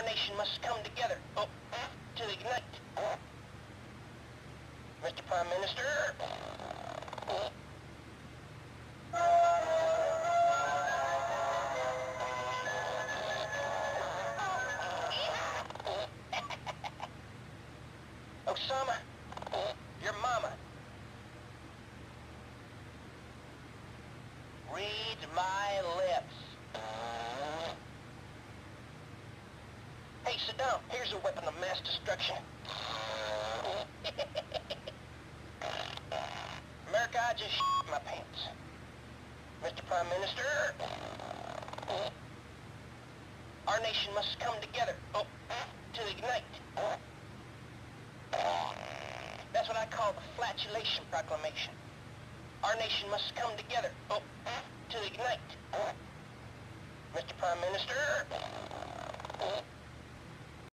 Our nation must come together oh, to ignite. Mr. Prime Minister. Osama, your mama. Read my lips. Hey, Saddam, here's a weapon of mass destruction. America, I just my pants. Mr. Prime Minister, our nation must come together oh, to ignite. That's what I call the flatulation proclamation. Our nation must come together oh, to ignite. Mr. Prime Minister,